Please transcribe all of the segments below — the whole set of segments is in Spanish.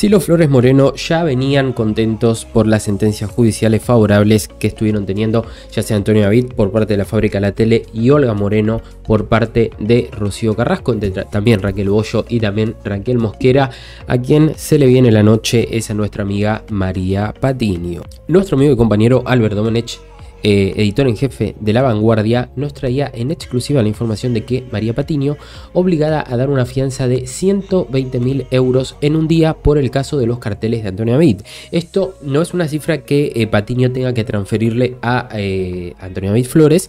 Silo Flores Moreno ya venían contentos por las sentencias judiciales favorables que estuvieron teniendo, ya sea Antonio David por parte de la fábrica la tele y Olga Moreno por parte de Rocío Carrasco, también Raquel Bollo y también Raquel Mosquera, a quien se le viene la noche es a nuestra amiga María Patiño. Nuestro amigo y compañero Albert Domenech eh, editor en jefe de La Vanguardia, nos traía en exclusiva la información de que María Patiño, obligada a dar una fianza de 120 mil euros en un día por el caso de los carteles de Antonio David. Esto no es una cifra que eh, Patiño tenga que transferirle a eh, Antonio David Flores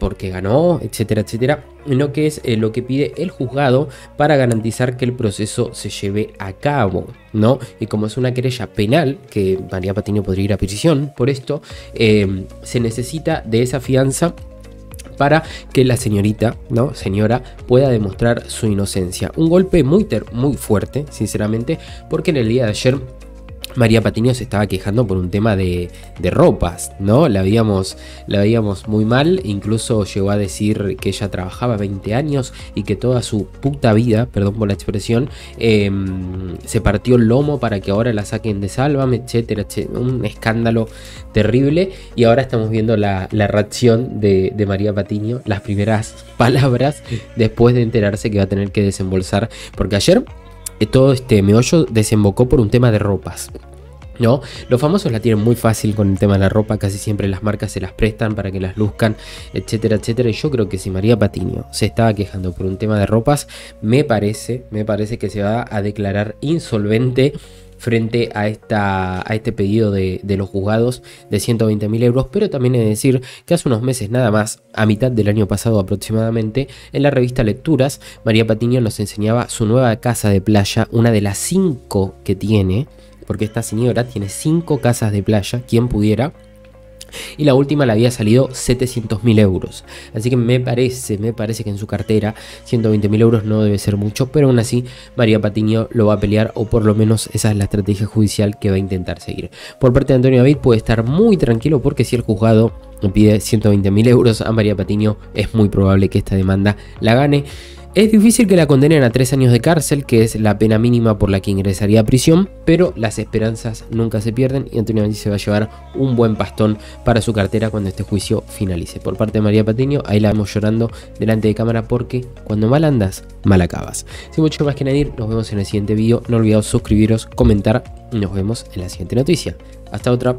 porque ganó, etcétera, etcétera lo que es lo que pide el juzgado para garantizar que el proceso se lleve a cabo, ¿no? Y como es una querella penal, que María Patiño podría ir a prisión por esto, se necesita de esa fianza para que la señorita, ¿no? Señora, pueda demostrar su inocencia. Un golpe muy, muy fuerte, sinceramente, porque en el día de ayer María Patiño se estaba quejando por un tema de, ropas, ¿no? La veíamos, la veíamos muy mal, incluso llegó a decir que ella trabajaba 20 años y que toda su puta vida, perdón por la expresión, em, se partió el lomo para que ahora la saquen de Sálvame, etcétera, etcétera. Un escándalo terrible y ahora estamos viendo la, reacción de, de María Patiño, las primeras palabras después de enterarse que va a tener que desembolsar, porque ayer todo este meollo desembocó por un tema de ropas. ¿No? Los famosos la tienen muy fácil con el tema de la ropa, casi siempre las marcas se las prestan para que las luzcan, etcétera, etcétera. Y yo creo que si María Patiño se estaba quejando por un tema de ropas, me parece, me parece que se va a declarar insolvente frente a, esta, a este pedido de, los juzgados de 120 mil euros, pero también he de decir que hace unos meses nada más, a mitad del año pasado aproximadamente, en la revista Lecturas, María Patiño nos enseñaba su nueva casa de playa, una de las cinco que tiene, porque esta señora tiene cinco casas de playa, quien pudiera, y la última le había salido 700 mil euros. Así que me parece, me parece que en su cartera 120 mil euros no debe ser mucho, pero aún así María Patiño lo va a pelear o por lo menos esa es la estrategia judicial que va a intentar seguir. Por parte de Antonio David puede estar muy tranquilo porque si el juzgado pide 120 mil euros a María Patiño es muy probable que esta demanda la gane. Es difícil que la condenen a tres años de cárcel, que es la pena mínima por la que ingresaría a prisión, pero las esperanzas nunca se pierden y Antonio Benítez se va a llevar un buen pastón para su cartera cuando este juicio finalice. Por parte de María Patiño, ahí la vemos llorando delante de cámara porque cuando mal andas, mal acabas. Sin mucho más que añadir, nos vemos en el siguiente video. No olvidéis suscribiros, comentar y nos vemos en la siguiente noticia. Hasta otra.